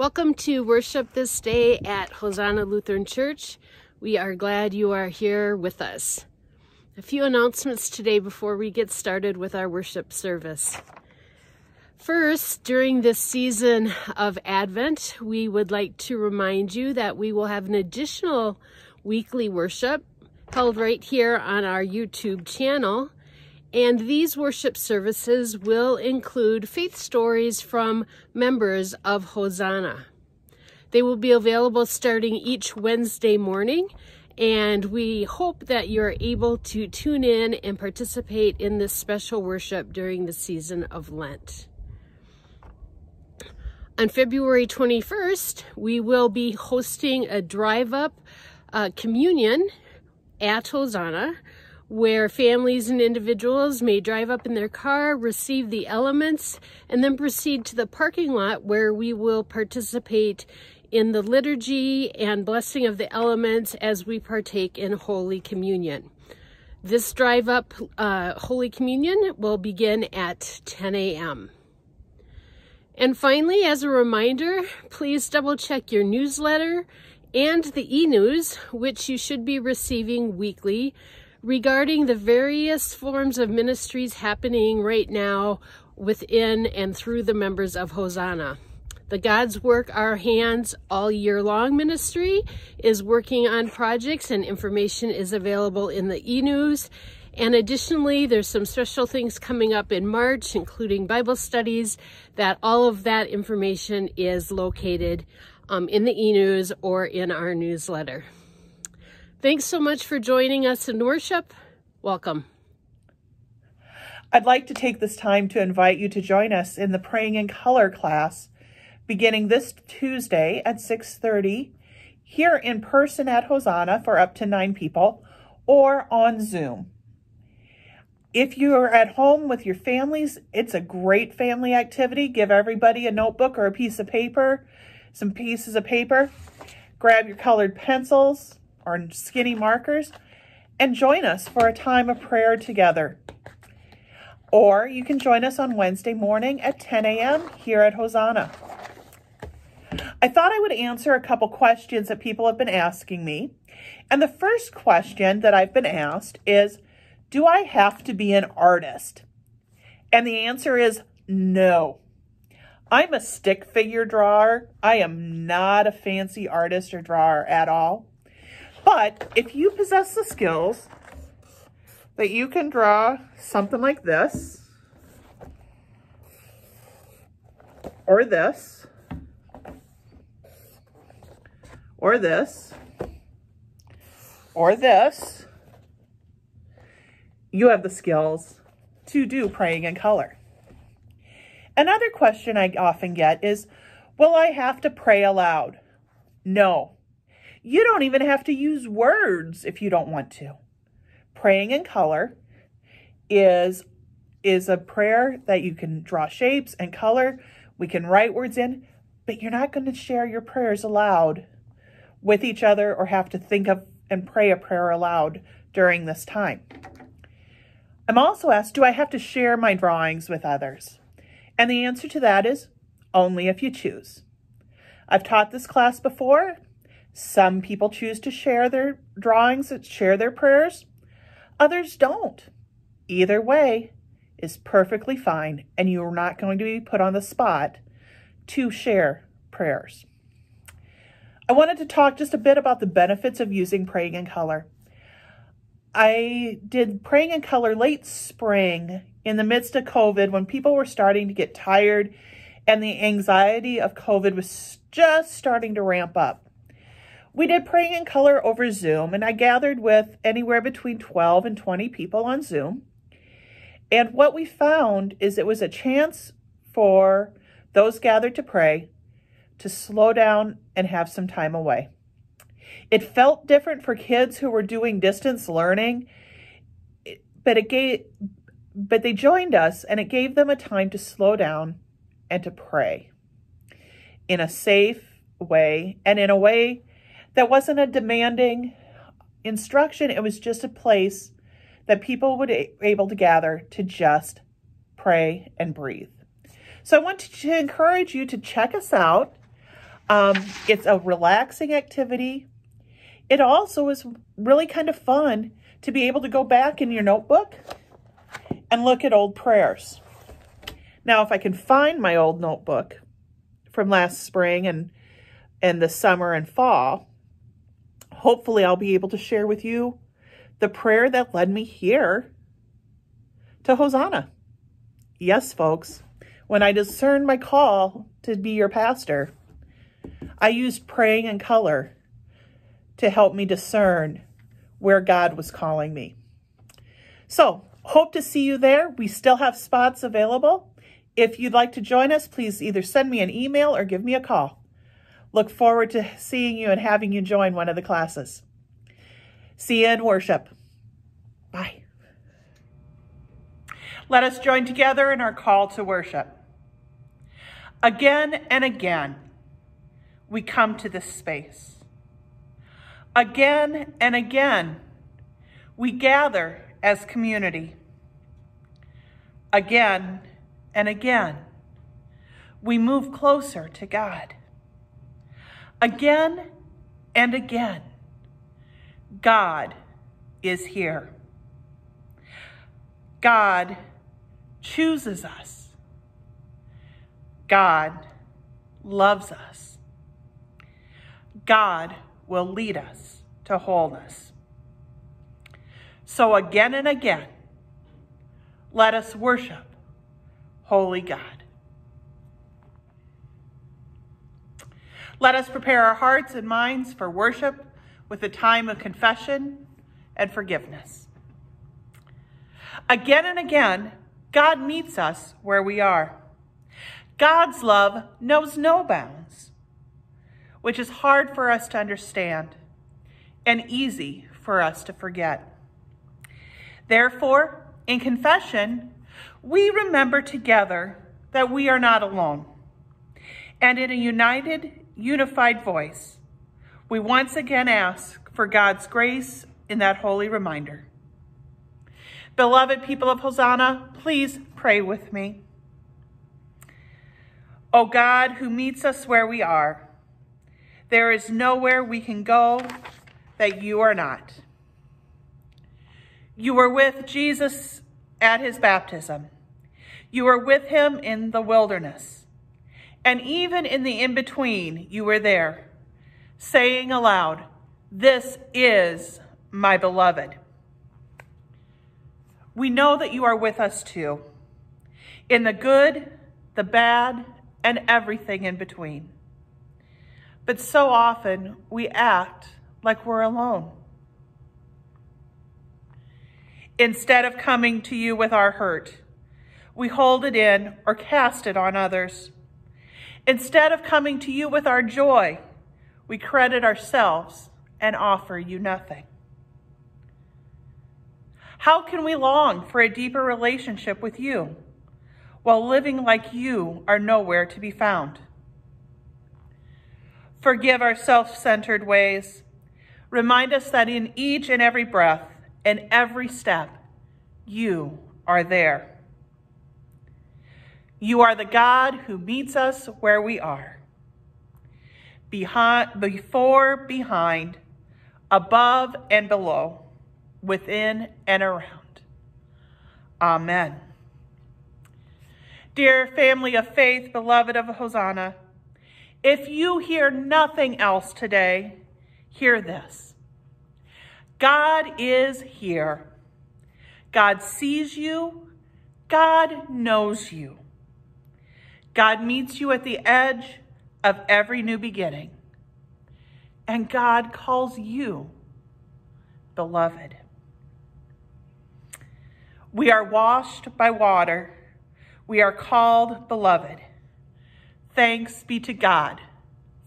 Welcome to worship this day at Hosanna Lutheran Church. We are glad you are here with us. A few announcements today before we get started with our worship service. First, during this season of Advent, we would like to remind you that we will have an additional weekly worship held right here on our YouTube channel. And these worship services will include faith stories from members of Hosanna. They will be available starting each Wednesday morning, and we hope that you're able to tune in and participate in this special worship during the season of Lent. On February 21st, we will be hosting a drive-up uh, communion at Hosanna where families and individuals may drive up in their car, receive the elements, and then proceed to the parking lot where we will participate in the liturgy and blessing of the elements as we partake in Holy Communion. This drive up uh, Holy Communion will begin at 10 a.m. And finally, as a reminder, please double check your newsletter and the e-news, which you should be receiving weekly regarding the various forms of ministries happening right now within and through the members of Hosanna. The God's Work Our Hands All Year Long ministry is working on projects and information is available in the e-news. And additionally, there's some special things coming up in March, including Bible studies, that all of that information is located um, in the e-news or in our newsletter. Thanks so much for joining us in worship. Welcome. I'd like to take this time to invite you to join us in the Praying in Color class beginning this Tuesday at 6.30 here in person at Hosanna for up to nine people or on Zoom. If you are at home with your families, it's a great family activity. Give everybody a notebook or a piece of paper, some pieces of paper. Grab your colored pencils, or skinny markers and join us for a time of prayer together. Or you can join us on Wednesday morning at 10 a.m. here at Hosanna. I thought I would answer a couple questions that people have been asking me. And the first question that I've been asked is, do I have to be an artist? And the answer is no. I'm a stick figure drawer. I am not a fancy artist or drawer at all. But if you possess the skills that you can draw something like this, or this, or this, or this, you have the skills to do praying in color. Another question I often get is, will I have to pray aloud? No, you don't even have to use words if you don't want to. Praying in color is, is a prayer that you can draw shapes and color. We can write words in, but you're not going to share your prayers aloud with each other or have to think of and pray a prayer aloud during this time. I'm also asked, do I have to share my drawings with others? And the answer to that is only if you choose. I've taught this class before some people choose to share their drawings, and share their prayers. Others don't. Either way is perfectly fine, and you're not going to be put on the spot to share prayers. I wanted to talk just a bit about the benefits of using Praying in Color. I did Praying in Color late spring in the midst of COVID when people were starting to get tired and the anxiety of COVID was just starting to ramp up. We did praying in color over Zoom, and I gathered with anywhere between 12 and 20 people on Zoom. And what we found is it was a chance for those gathered to pray to slow down and have some time away. It felt different for kids who were doing distance learning, but it gave but they joined us and it gave them a time to slow down and to pray in a safe way and in a way that wasn't a demanding instruction. It was just a place that people would be able to gather to just pray and breathe. So I want to encourage you to check us out. Um, it's a relaxing activity. It also is really kind of fun to be able to go back in your notebook and look at old prayers. Now, if I can find my old notebook from last spring and, and the summer and fall, hopefully I'll be able to share with you the prayer that led me here to Hosanna. Yes, folks, when I discerned my call to be your pastor, I used praying in color to help me discern where God was calling me. So, hope to see you there. We still have spots available. If you'd like to join us, please either send me an email or give me a call. Look forward to seeing you and having you join one of the classes. See you in worship. Bye. Let us join together in our call to worship. Again and again, we come to this space. Again and again, we gather as community. Again and again, we move closer to God. Again and again, God is here. God chooses us. God loves us. God will lead us to wholeness. So again and again, let us worship Holy God. Let us prepare our hearts and minds for worship with a time of confession and forgiveness. Again and again, God meets us where we are. God's love knows no bounds, which is hard for us to understand and easy for us to forget. Therefore, in confession, we remember together that we are not alone. And in a united, unified voice, we once again ask for God's grace in that holy reminder. Beloved people of Hosanna, please pray with me. O God, who meets us where we are, there is nowhere we can go that you are not. You were with Jesus at his baptism. You were with him in the wilderness. And even in the in-between, you were there, saying aloud, This is my beloved. We know that you are with us too, in the good, the bad, and everything in between. But so often we act like we're alone. Instead of coming to you with our hurt, we hold it in or cast it on others. Instead of coming to you with our joy, we credit ourselves and offer you nothing. How can we long for a deeper relationship with you while living like you are nowhere to be found? Forgive our self-centered ways. Remind us that in each and every breath and every step, you are there. You are the God who meets us where we are. Behind, before, behind, above and below, within and around. Amen. Dear family of faith, beloved of Hosanna, if you hear nothing else today, hear this. God is here. God sees you. God knows you. God meets you at the edge of every new beginning. And God calls you beloved. We are washed by water. We are called beloved. Thanks be to God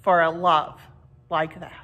for a love like that.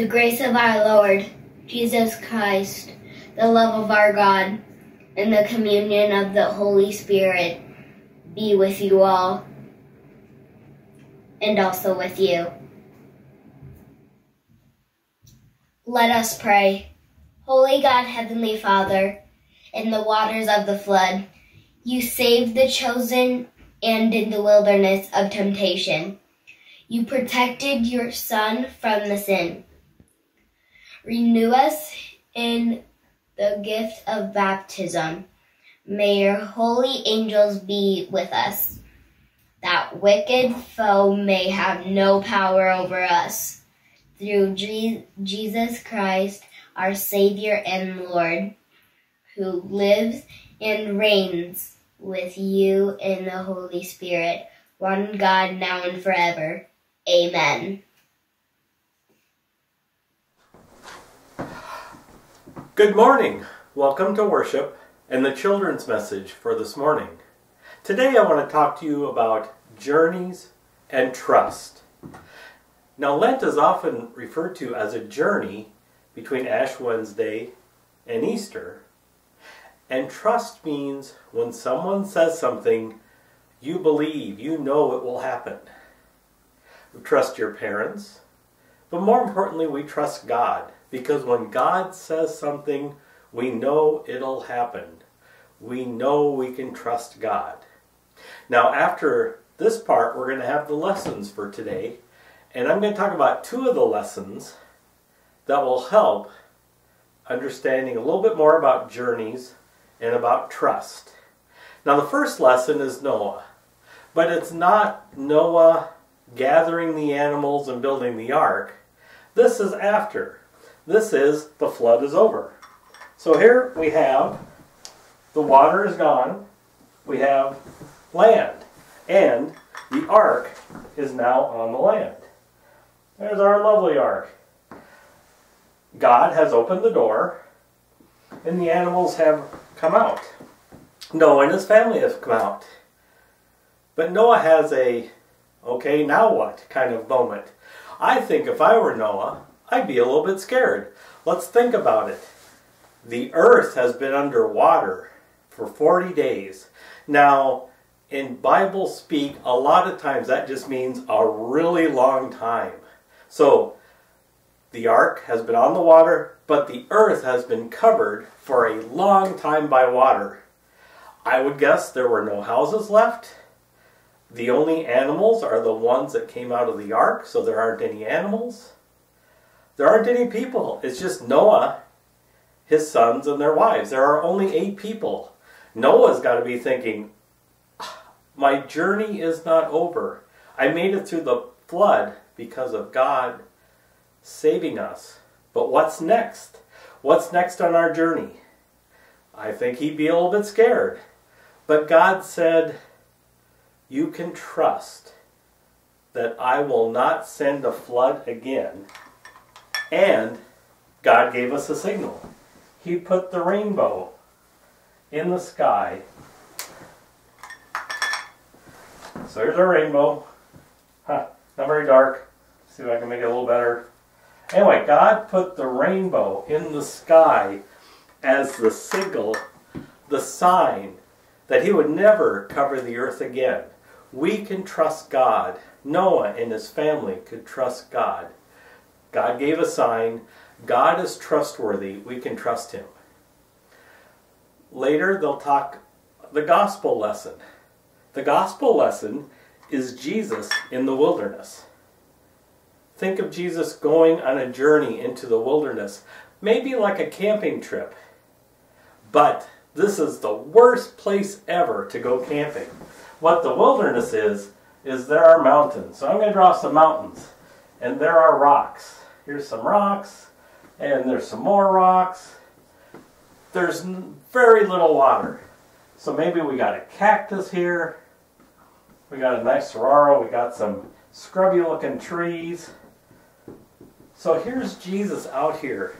The grace of our Lord Jesus Christ, the love of our God, and the communion of the Holy Spirit be with you all and also with you. Let us pray. Holy God, Heavenly Father, in the waters of the flood, you saved the chosen and in the wilderness of temptation. You protected your Son from the sin. Renew us in the gift of baptism. May your holy angels be with us, that wicked foe may have no power over us. Through Je- Jesus Christ, our Savior and Lord, who lives and reigns with you in the Holy Spirit, one God now and forever. Amen. Good morning. Welcome to worship and the children's message for this morning. Today I want to talk to you about journeys and trust. Now, Lent is often referred to as a journey between Ash Wednesday and Easter. And trust means when someone says something, you believe, you know it will happen. We trust your parents, but more importantly, we trust God because when God says something, we know it'll happen. We know we can trust God. Now, after this part, we're going to have the lessons for today, and I'm going to talk about two of the lessons that will help understanding a little bit more about journeys and about trust. Now, the first lesson is Noah, but it's not Noah gathering the animals and building the ark. This is after. This is the flood is over. So here we have the water is gone, we have land, and the ark is now on the land. There's our lovely ark. God has opened the door, and the animals have come out. Noah and his family have come out. But Noah has a, okay, now what kind of moment. I think if I were Noah, I'd be a little bit scared. Let's think about it. The earth has been underwater for 40 days. Now, in Bible speak, a lot of times that just means a really long time. So, the ark has been on the water, but the earth has been covered for a long time by water. I would guess there were no houses left. The only animals are the ones that came out of the ark, so there aren't any animals. There aren't any people. It's just Noah, his sons, and their wives. There are only eight people. Noah's got to be thinking, my journey is not over. I made it through the flood because of God saving us. But what's next? What's next on our journey? I think he'd be a little bit scared. But God said, You can trust that I will not send a flood again. And God gave us a signal. He put the rainbow in the sky. So here's our rainbow. Huh, not very dark. See if I can make it a little better. Anyway, God put the rainbow in the sky as the signal, the sign that He would never cover the earth again. We can trust God. Noah and his family could trust God. God gave a sign. God is trustworthy. We can trust Him. Later, they'll talk the gospel lesson. The gospel lesson is Jesus in the wilderness. Think of Jesus going on a journey into the wilderness, maybe like a camping trip. But this is the worst place ever to go camping. What the wilderness is, is there are mountains. So I'm going to draw some mountains. And there are rocks. Here's some rocks. And there's some more rocks. There's very little water. So maybe we got a cactus here. We got a nice saguaro. We got some scrubby looking trees. So here's Jesus out here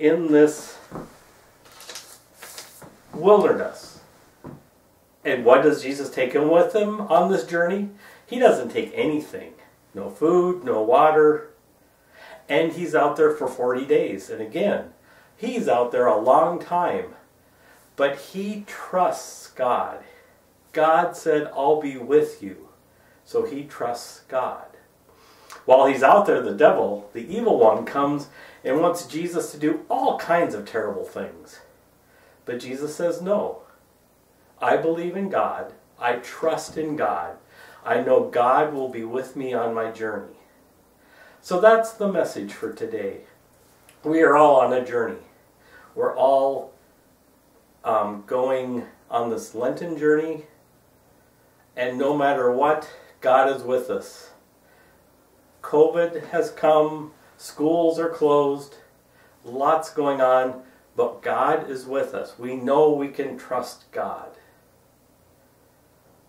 in this wilderness. And what does Jesus take him with him on this journey? He doesn't take anything. No food, no water. And he's out there for 40 days. And again, he's out there a long time. But he trusts God. God said, I'll be with you. So he trusts God. While he's out there, the devil, the evil one, comes and wants Jesus to do all kinds of terrible things. But Jesus says, No. I believe in God. I trust in God. I know God will be with me on my journey. So that's the message for today. We are all on a journey. We're all um, going on this Lenten journey. And no matter what, God is with us. COVID has come, schools are closed, lots going on, but God is with us. We know we can trust God.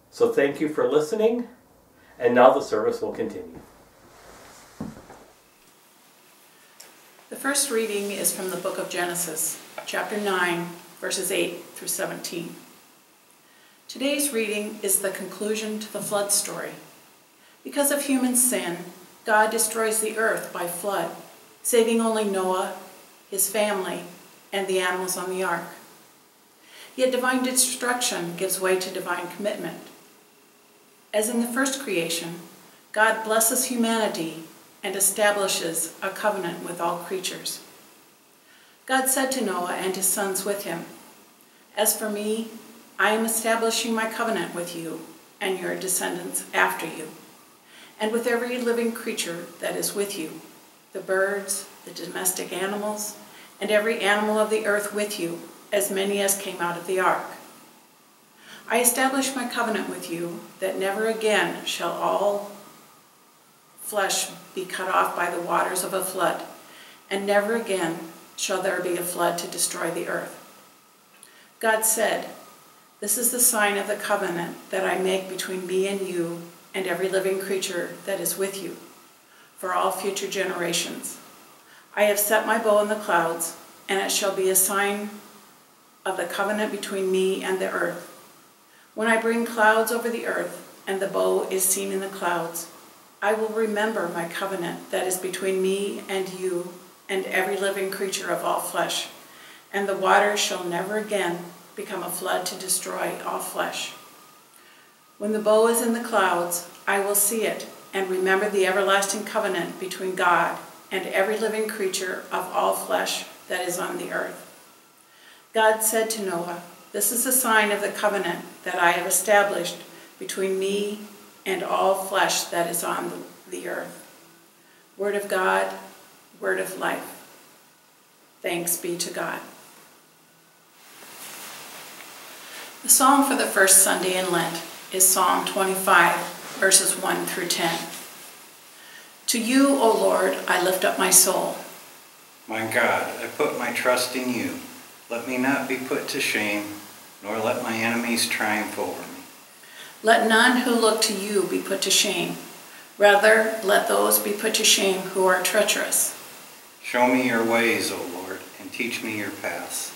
So thank you for listening, and now the service will continue. First reading is from the book of Genesis, chapter 9, verses 8 through 17. Today's reading is the conclusion to the flood story. Because of human sin, God destroys the earth by flood, saving only Noah, his family, and the animals on the ark. Yet divine destruction gives way to divine commitment. As in the first creation, God blesses humanity and establishes a covenant with all creatures. God said to Noah and his sons with him, As for me, I am establishing my covenant with you and your descendants after you and with every living creature that is with you, the birds, the domestic animals, and every animal of the earth with you, as many as came out of the ark. I establish my covenant with you that never again shall all flesh be cut off by the waters of a flood, and never again shall there be a flood to destroy the earth. God said, This is the sign of the covenant that I make between me and you and every living creature that is with you, for all future generations. I have set my bow in the clouds, and it shall be a sign of the covenant between me and the earth. When I bring clouds over the earth, and the bow is seen in the clouds, I will remember my covenant that is between me and you and every living creature of all flesh, and the waters shall never again become a flood to destroy all flesh. When the bow is in the clouds, I will see it and remember the everlasting covenant between God and every living creature of all flesh that is on the earth. God said to Noah, This is a sign of the covenant that I have established between me and all flesh that is on the earth. Word of God, word of life. Thanks be to God. The psalm for the first Sunday in Lent is Psalm 25, verses 1 through 10. To you, O Lord, I lift up my soul. My God, I put my trust in you. Let me not be put to shame, nor let my enemies triumph over me. Let none who look to you be put to shame. Rather, let those be put to shame who are treacherous. Show me your ways, O Lord, and teach me your paths.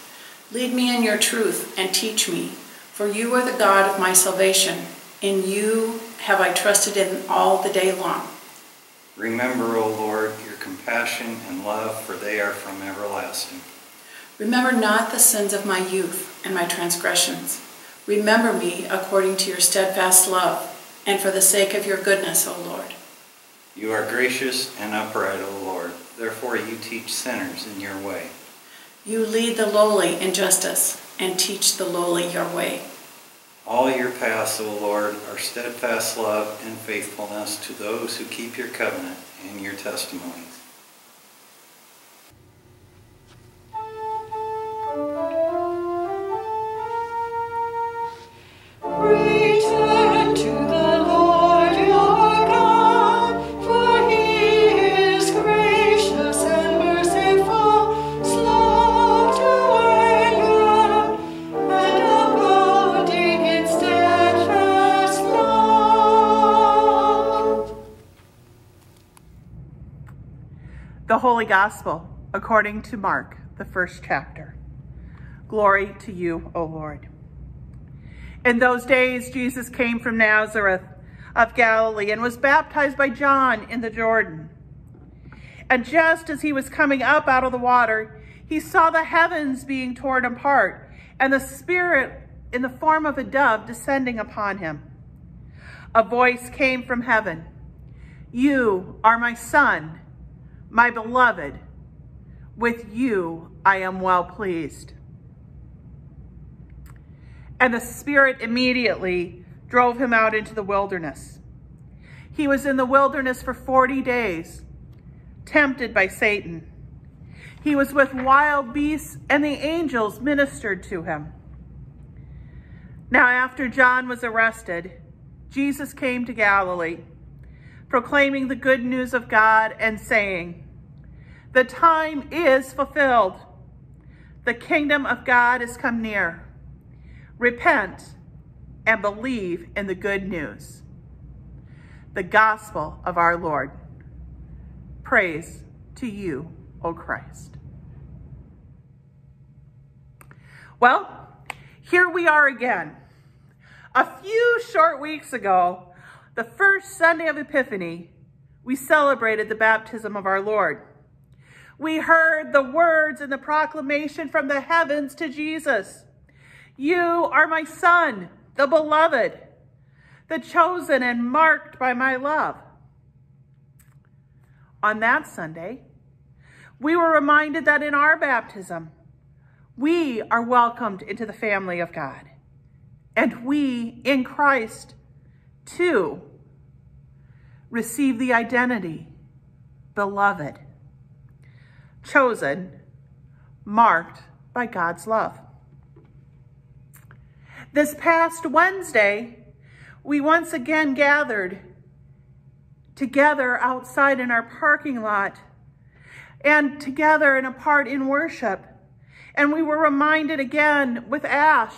Lead me in your truth and teach me, for you are the God of my salvation. In you have I trusted in all the day long. Remember, O Lord, your compassion and love, for they are from everlasting. Remember not the sins of my youth and my transgressions. Remember me according to your steadfast love, and for the sake of your goodness, O Lord. You are gracious and upright, O Lord. Therefore you teach sinners in your way. You lead the lowly in justice and teach the lowly your way. All your paths, O Lord, are steadfast love and faithfulness to those who keep your covenant and your testimonies. Holy Gospel, according to Mark, the first chapter. Glory to you, O Lord. In those days, Jesus came from Nazareth of Galilee and was baptized by John in the Jordan. And just as he was coming up out of the water, he saw the heavens being torn apart and the Spirit in the form of a dove descending upon him. A voice came from heaven. You are my son, my beloved. With you I am well pleased. And the Spirit immediately drove him out into the wilderness. He was in the wilderness for 40 days, tempted by Satan. He was with wild beasts, and the angels ministered to him. Now, after John was arrested, Jesus came to Galilee, proclaiming the good news of God and saying, The time is fulfilled. The kingdom of God is come near. Repent and believe in the good news, the gospel of our Lord. Praise to you, O Christ. Well, here we are again. A few short weeks ago, the first Sunday of Epiphany, we celebrated the baptism of our Lord. We heard the words and the proclamation from the heavens to Jesus. You are my son, the beloved, the chosen and marked by my love. On that Sunday, we were reminded that in our baptism, we are welcomed into the family of God. And we, in Christ, too, receive the identity, beloved, chosen, marked by God's love. This past Wednesday, we once again gathered together outside in our parking lot and together and apart in worship. And we were reminded again with ash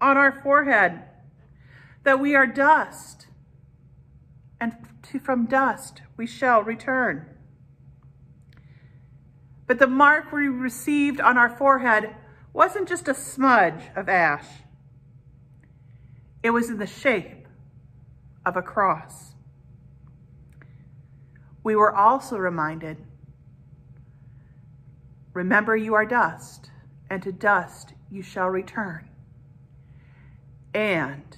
on our forehead that we are dust, from dust we shall return. But the mark we received on our forehead wasn't just a smudge of ash. It was in the shape of a cross. We were also reminded, remember you are dust and to dust you shall return. And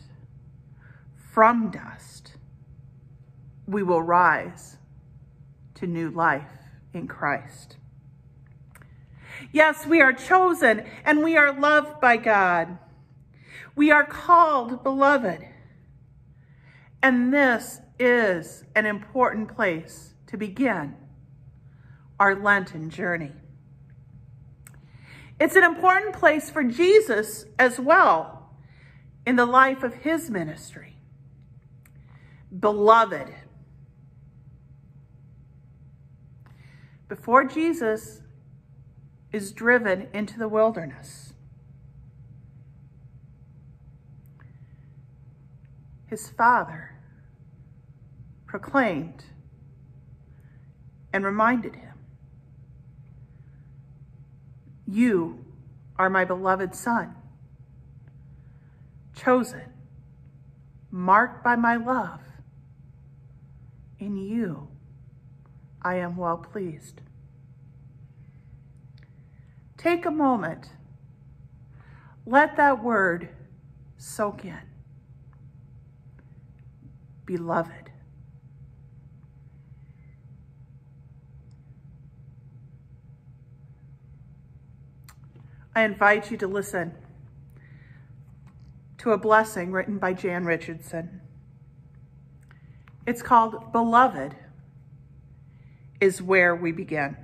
from dust we will rise to new life in Christ. Yes, we are chosen and we are loved by God. We are called beloved. And this is an important place to begin our Lenten journey. It's an important place for Jesus as well in the life of his ministry. Beloved. Before Jesus is driven into the wilderness, his father proclaimed and reminded him you are my beloved son, chosen, marked by my love. In you, I am well pleased. Take a moment. Let that word soak in. Beloved. I invite you to listen to a blessing written by Jan Richardson. It's called Beloved is Where We Begin.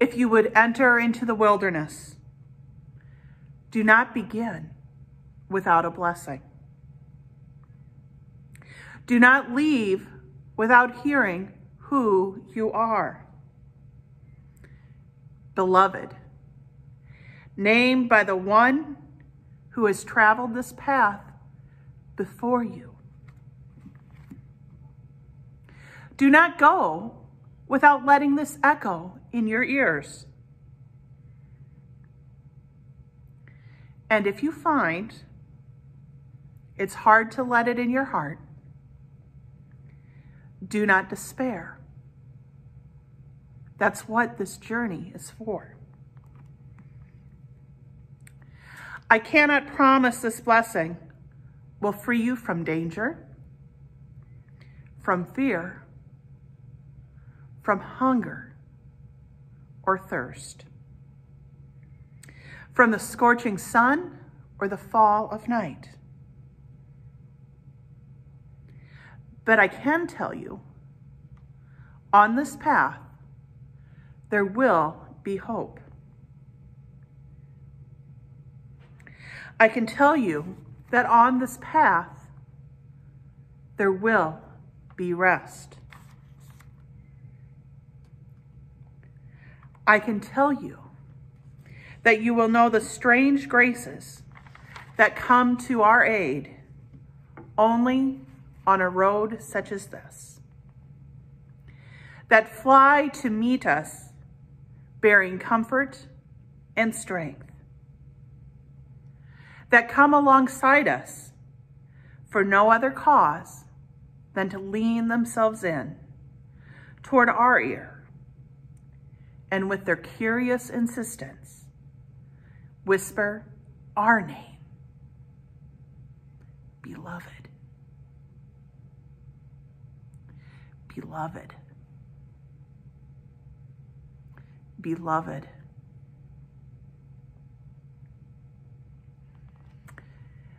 If you would enter into the wilderness, do not begin without a blessing. Do not leave without hearing who you are beloved, named by the one who has traveled this path before you. Do not go without letting this echo in your ears. And if you find it's hard to let it in your heart, do not despair. That's what this journey is for. I cannot promise this blessing will free you from danger, from fear, from hunger or thirst, from the scorching sun or the fall of night. But I can tell you, on this path, there will be hope. I can tell you that on this path, there will be rest. I can tell you that you will know the strange graces that come to our aid only on a road such as this, that fly to meet us bearing comfort and strength, that come alongside us for no other cause than to lean themselves in toward our ear and with their curious insistence whisper our name, beloved. Beloved. Beloved.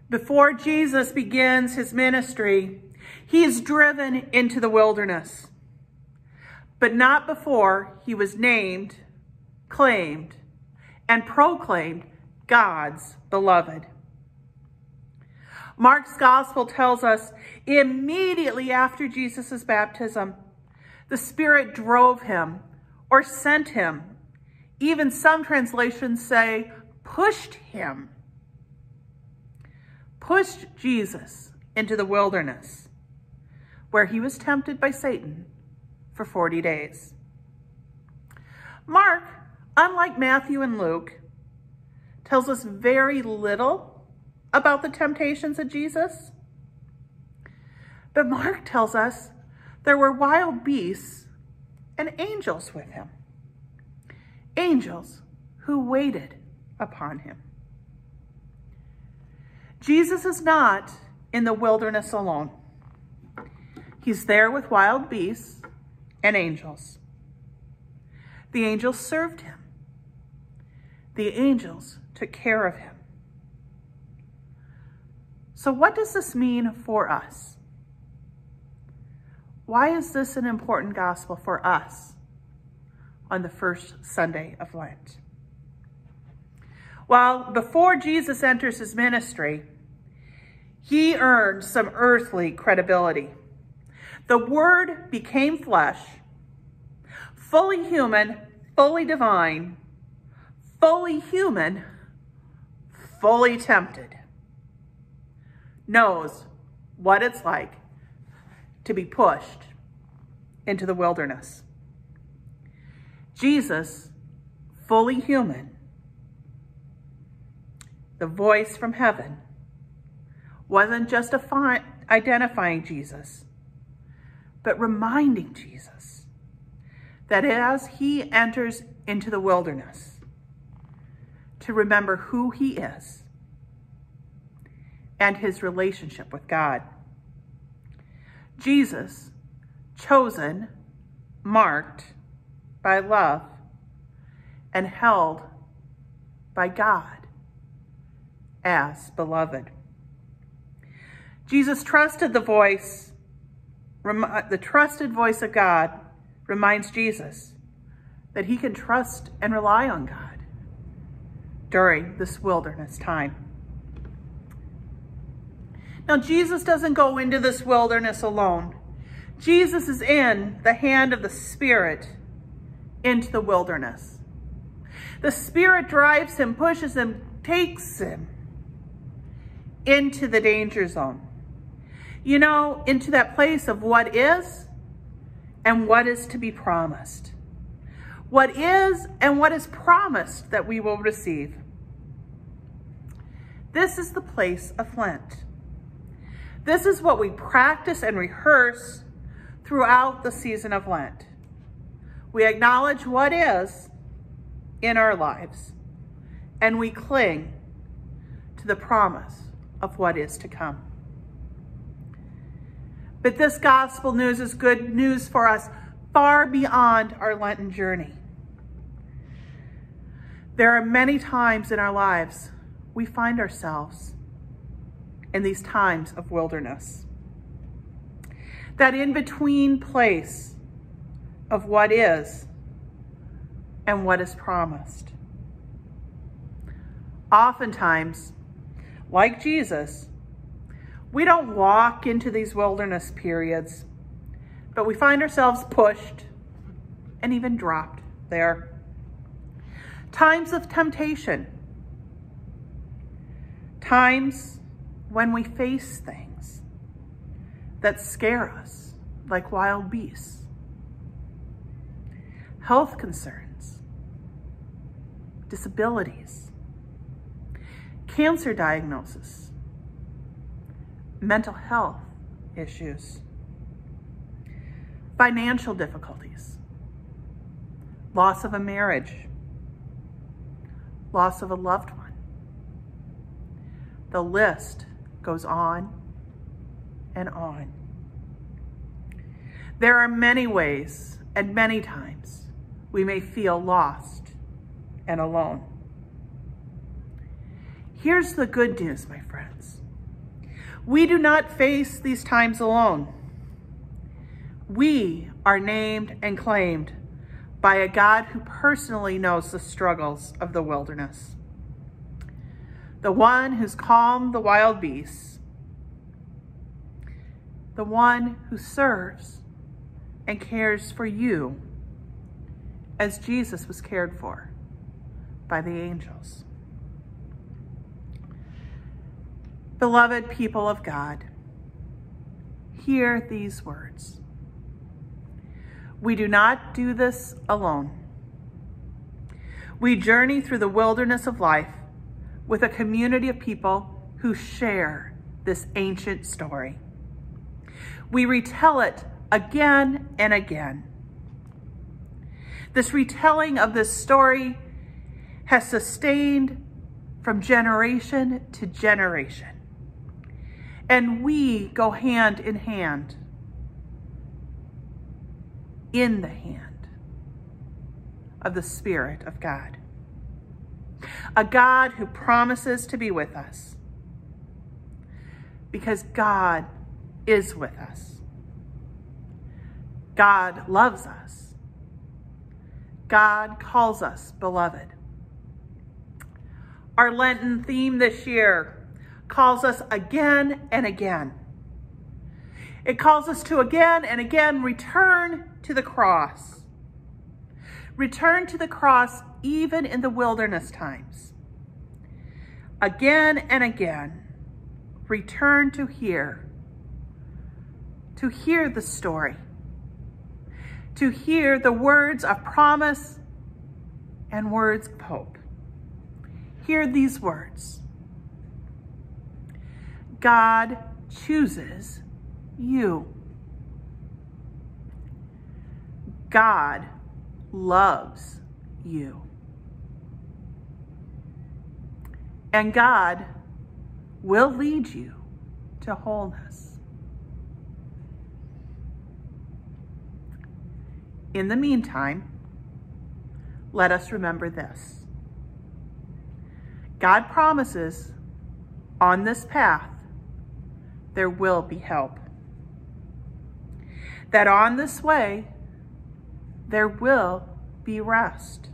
Before Jesus begins his ministry, he is driven into the wilderness, but not before he was named, claimed, and proclaimed God's beloved. Mark's gospel tells us immediately after Jesus' baptism, the Spirit drove him or sent him. Even some translations say pushed him. Pushed Jesus into the wilderness where he was tempted by Satan for 40 days. Mark, unlike Matthew and Luke, tells us very little about the temptations of Jesus. But Mark tells us there were wild beasts and angels with him. Angels who waited upon him. Jesus is not in the wilderness alone. He's there with wild beasts and angels. The angels served him. The angels took care of him. So what does this mean for us? Why is this an important gospel for us on the first Sunday of Lent? Well, before Jesus enters his ministry, he earned some earthly credibility. The Word became flesh, fully human, fully divine, fully human, fully tempted, knows what it's like to be pushed into the wilderness. Jesus, fully human, the voice from heaven, wasn't just a identifying Jesus, but reminding Jesus that as he enters into the wilderness, to remember who he is and his relationship with God. Jesus, chosen, marked by love, and held by God as beloved. Jesus trusted the voice, Uh, the trusted voice of God reminds Jesus that he can trust and rely on God during this wilderness time. Now, Jesus doesn't go into this wilderness alone. Jesus is in the hand of the Spirit into the wilderness. The Spirit drives him, pushes him, takes him into the danger zone. You know, into that place of what is and what is to be promised. What is and what is promised that we will receive. This is the place of Lent. This is what we practice and rehearse throughout the season of Lent. We acknowledge what is in our lives, and we cling to the promise of what is to come. But this gospel news is good news for us far beyond our Lenten journey. There are many times in our lives we find ourselves in these times of wilderness. That in between place of what is and what is promised. Oftentimes, like Jesus, we don't walk into these wilderness periods, but we find ourselves pushed and even dropped there. Times of temptation, times when we face things that scare us like wild beasts, health concerns, disabilities, cancer diagnosis, mental health issues, financial difficulties, loss of a marriage, loss of a loved one. The list goes on and on. There are many ways and many times we may feel lost and alone. Here's the good news, my friends. We do not face these times alone. We are named and claimed by a God who personally knows the struggles of the wilderness. The one who's calmed the wild beasts. The one who serves and cares for you as Jesus was cared for by the angels. Beloved people of God, hear these words. We do not do this alone. We journey through the wilderness of life with a community of people who share this ancient story. We retell it again and again. This retelling of this story has sustained from generation to generation. And we go hand in hand, in the hand of the Spirit of God. A God who promises to be with us because God is with us. God loves us. God calls us beloved. Our Lenten theme this year calls us again and again. It calls us to again and again return to the cross. Return to the cross even in the wilderness times. Again and again, return to hear, to hear the story, to hear the words of promise and words of hope. Hear these words. God chooses you. God loves you. And God will lead you to wholeness. In the meantime, let us remember this. God promises on this path there will be help. That on this way there will be rest.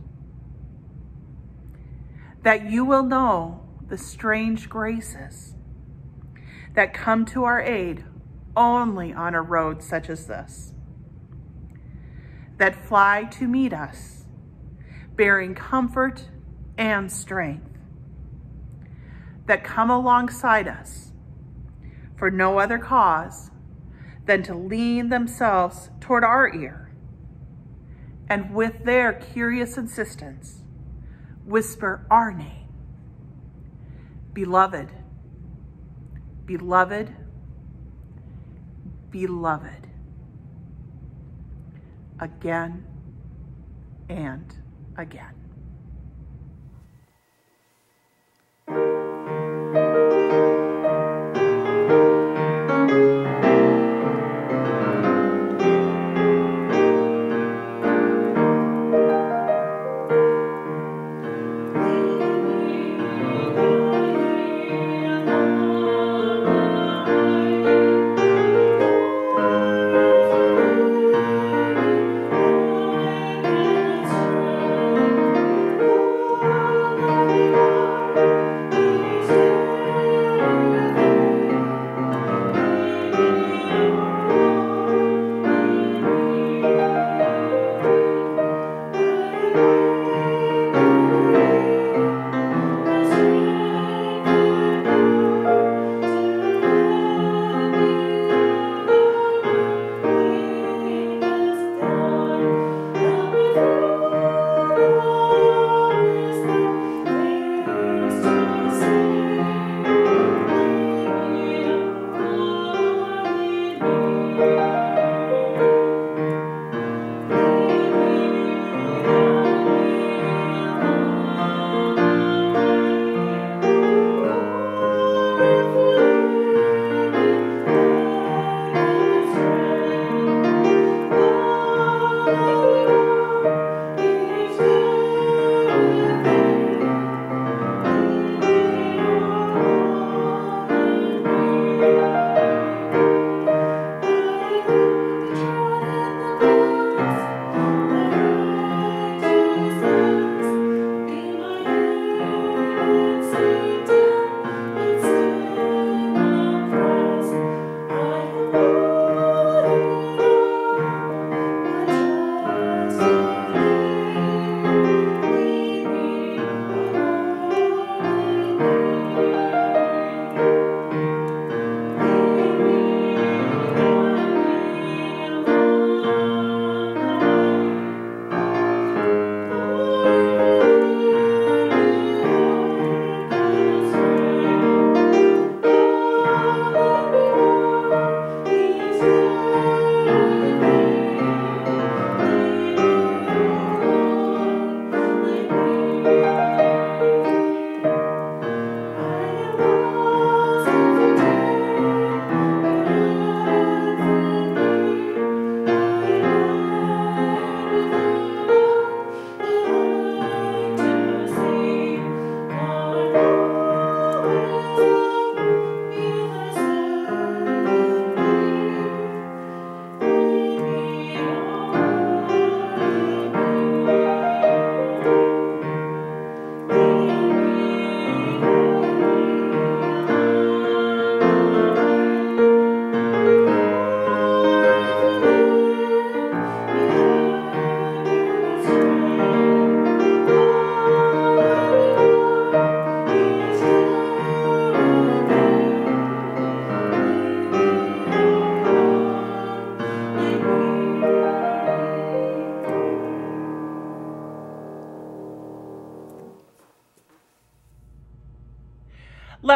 That you will know the strange graces that come to our aid only on a road such as this. That fly to meet us, bearing comfort and strength. That come alongside us for no other cause than to lean themselves toward our ear and with their curious insistence, whisper our name. Beloved, beloved, beloved. again and again.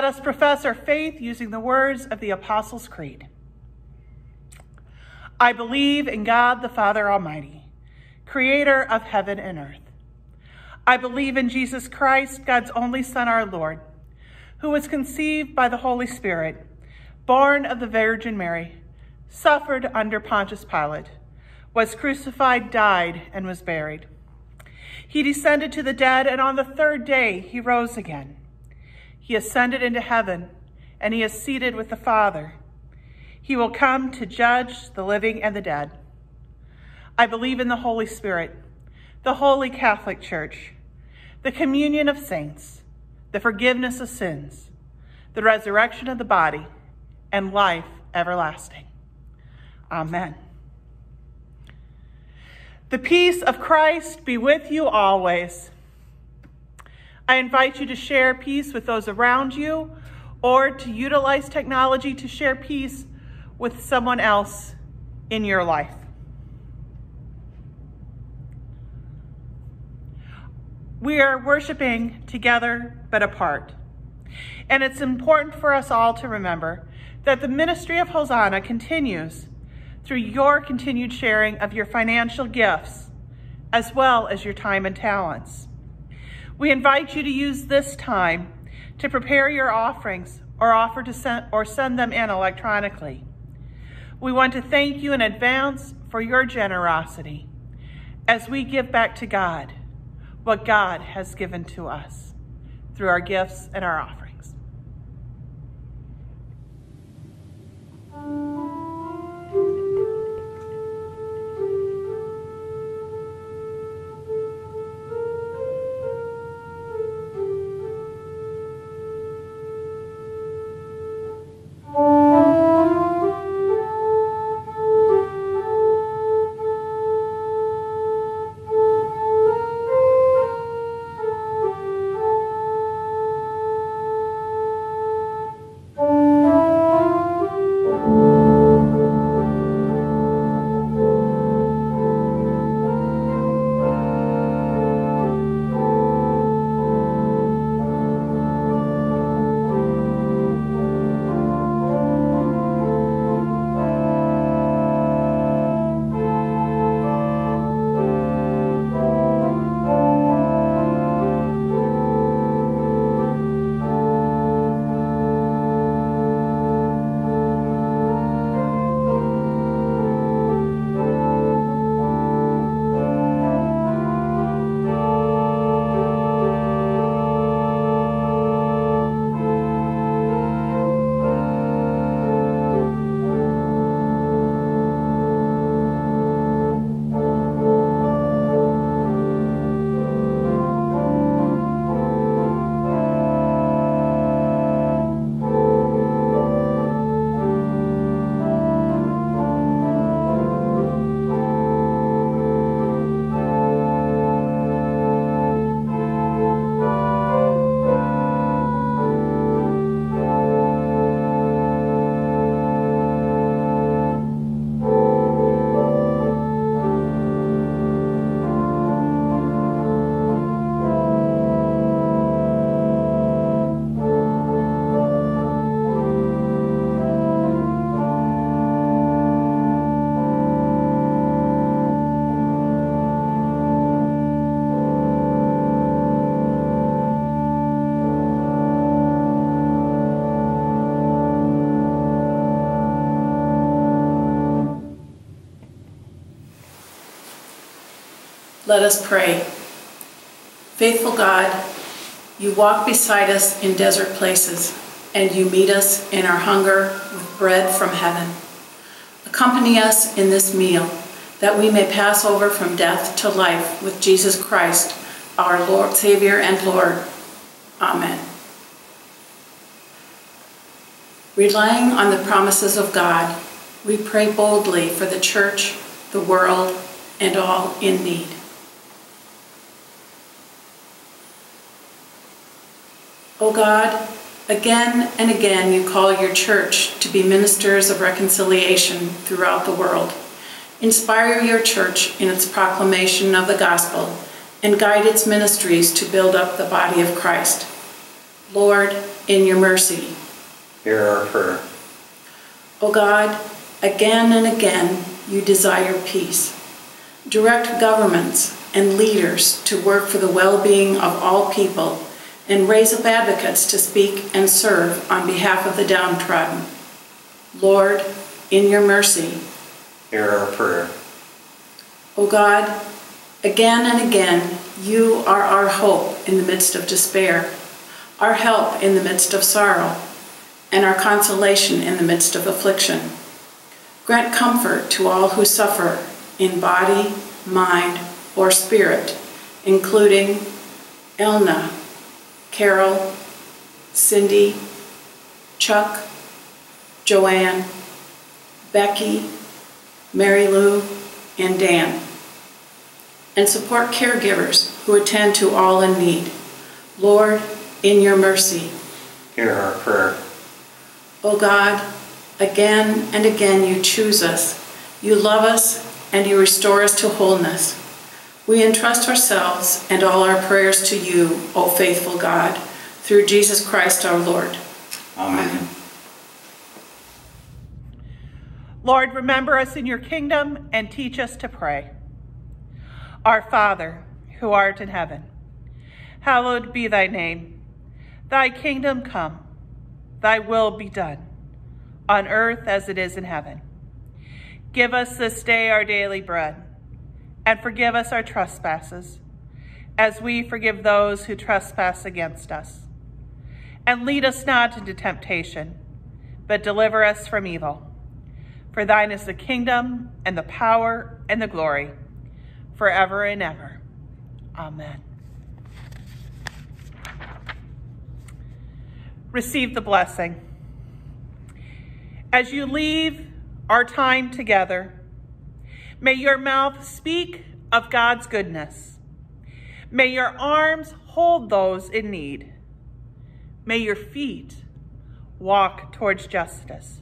Us profess our faith using the words of the Apostles' Creed. I believe in God the Father Almighty, creator of heaven and earth. I believe in Jesus Christ, God's only Son, our Lord, who was conceived by the Holy Spirit, born of the Virgin Mary, suffered under Pontius Pilate, was crucified, died, and was buried. He descended to the dead, and on the third day he rose again. He ascended into heaven, and he is seated with the Father. He will come to judge the living and the dead. I believe in the Holy Spirit, the holy Catholic Church, the communion of saints, the forgiveness of sins, the resurrection of the body, and life everlasting. Amen. The peace of Christ be with you always. I invite you to share peace with those around you or to utilize technology to share peace with someone else in your life. We are worshiping together but apart. And it's important for us all to remember that the ministry of Hosanna continues through your continued sharing of your financial gifts, as well as your time and talents. We invite you to use this time to prepare your offerings or offer to send or send them in electronically. We want to thank you in advance for your generosity as we give back to God what God has given to us through our gifts and our offerings. Let us pray. Faithful God, you walk beside us in desert places, and you meet us in our hunger with bread from heaven. Accompany us in this meal, that we may pass over from death to life with Jesus Christ, our Lord, Savior and Lord. Amen. Relying on the promises of God, we pray boldly for the church, the world, and all in need. O God, again and again you call your church to be ministers of reconciliation throughout the world. Inspire your church in its proclamation of the gospel and guide its ministries to build up the body of Christ. Lord, in your mercy. Hear our prayer. O God, again and again you desire peace. Direct governments and leaders to work for the well-being of all people and raise up advocates to speak and serve on behalf of the downtrodden. Lord, in your mercy. Hear our prayer. O God, again and again, you are our hope in the midst of despair, our help in the midst of sorrow, and our consolation in the midst of affliction. Grant comfort to all who suffer in body, mind, or spirit, including Elna, Carol, Cindy, Chuck, Joanne, Becky, Mary Lou, and Dan. And support caregivers who attend to all in need. Lord, in your mercy. Hear our prayer. O God, again and again you choose us. You love us and you restore us to wholeness. We entrust ourselves and all our prayers to you, O faithful God, through Jesus Christ our Lord. Amen. Lord, remember us in your kingdom and teach us to pray. Our Father, who art in heaven, hallowed be thy name. Thy kingdom come, thy will be done, on earth as it is in heaven. Give us this day our daily bread, and forgive us our trespasses, as we forgive those who trespass against us. And lead us not into temptation, but deliver us from evil. For thine is the kingdom, and the power, and the glory, forever and ever. Amen. Receive the blessing. As you leave our time together, may your mouth speak of God's goodness. May your arms hold those in need. May your feet walk towards justice.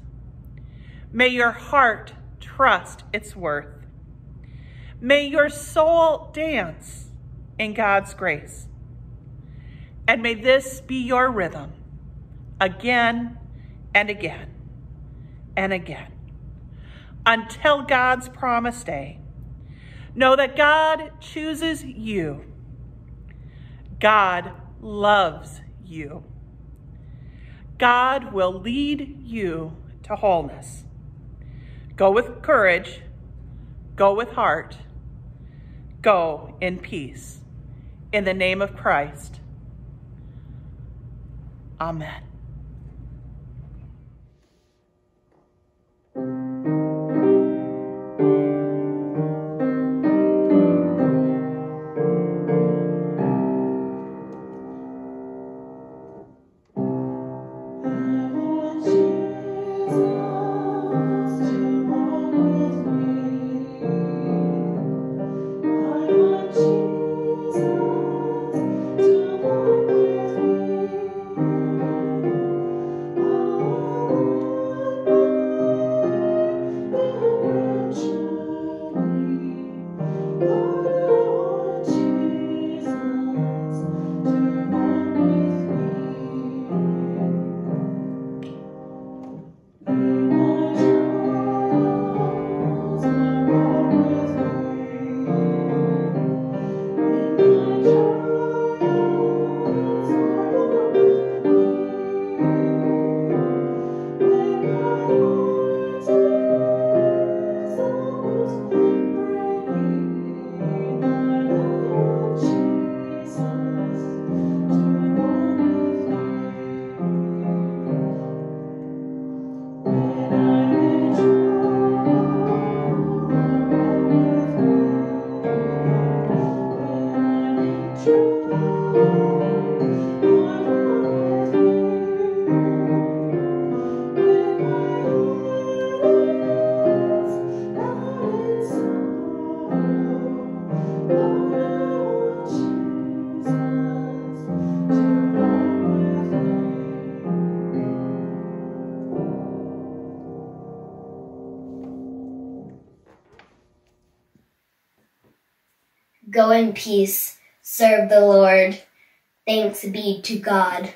May your heart trust its worth. May your soul dance in God's grace. And may this be your rhythm again and again and again until God's promised day. Know that God chooses you. God loves you. God will lead you to wholeness. Go with courage. Go with heart. Go in peace. In the name of Christ. Amen. In peace. Serve the Lord. Thanks be to God.